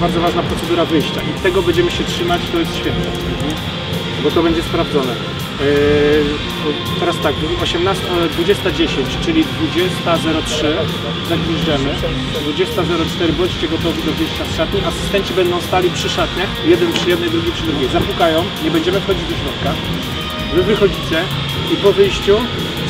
bardzo ważna procedura wyjścia i tego będziemy się trzymać, to jest świetne, bo to będzie sprawdzone. Yy, teraz tak, 18, e, 20.10, czyli 20.03 zagwiżdżemy, 20.04 bądźcie gotowi do wyjścia z szatni, asystenci będą stali przy szatniach, jeden przy jednej, drugi przy drugiej, zapukają, nie będziemy wchodzić do środka, wy wychodzicie i po wyjściu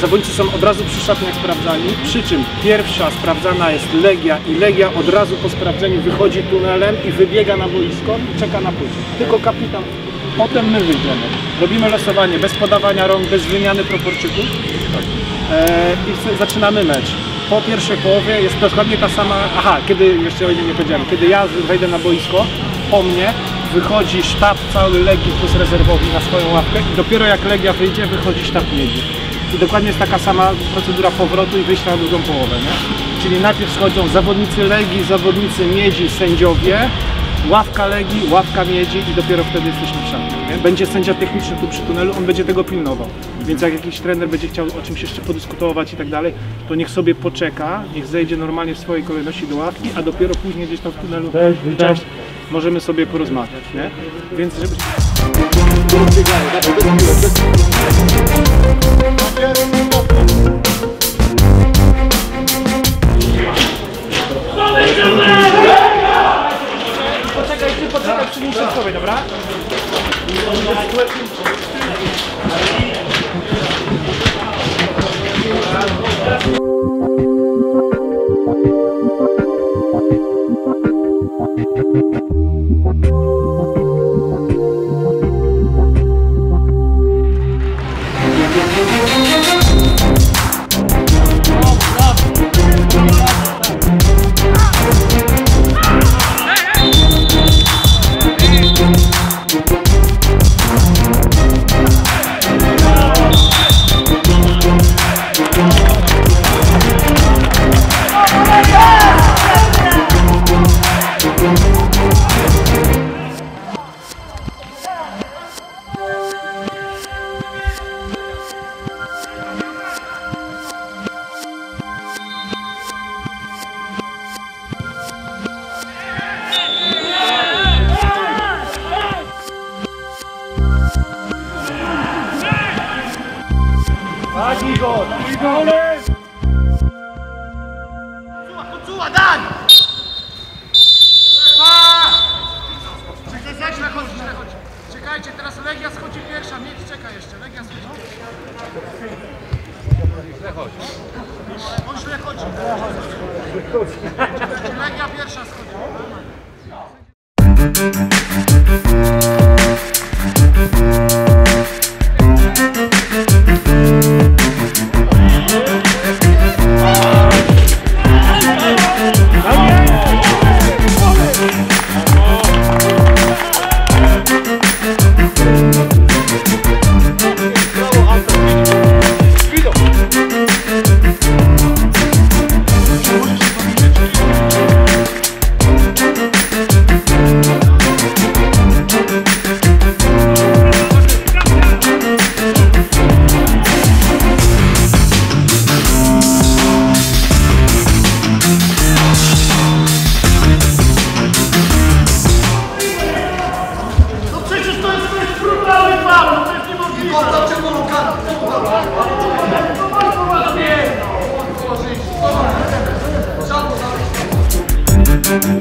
zawodnicy są od razu przy szatniach sprawdzani, przy czym pierwsza sprawdzana jest Legia i Legia od razu po sprawdzeniu wychodzi tunelem i wybiega na boisko i czeka na pocisk. Tylko kapitan, potem my wyjdziemy. Robimy losowanie bez podawania rąk, bez wymiany proporczyków e, i zaczynamy mecz. Po pierwszej połowie jest dokładnie ta sama, aha, kiedy, jeszcze o jednym nie powiedziałem, kiedy ja wejdę na boisko, po mnie wychodzi sztab cały Legii plus rezerwowi na swoją ławkę i dopiero jak Legia wyjdzie, wychodzi sztab Miedzi. I dokładnie jest taka sama procedura powrotu i wyjścia na drugą połowę, nie? Czyli najpierw schodzą zawodnicy Legii, zawodnicy Miedzi, sędziowie, ławka Legii, ławka Miedzi i dopiero wtedy jesteśmy w szatni. Będzie sędzia techniczny tu przy tunelu, on będzie tego pilnował. Więc jak jakiś trener będzie chciał o czymś jeszcze podyskutować i tak dalej, to niech sobie poczeka, niech zejdzie normalnie w swojej kolejności do ławki, a dopiero później gdzieś tam w tunelu cześć, możemy sobie porozmawiać, nie? Więc żeby... poczekaj, przyniszę sobie, dobra? Thank przy nim sobie, dobra? Czekajcie, teraz Legia schodzi pierwsza, mieć czeka jeszcze, Legia schodzi pierwsza. Źle chodzi. On źle chodzi. Legia pierwsza schodzi. To